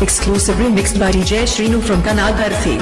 Exclusively mixed by DJ Shrinu from Kanal Barfi.